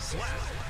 Slash.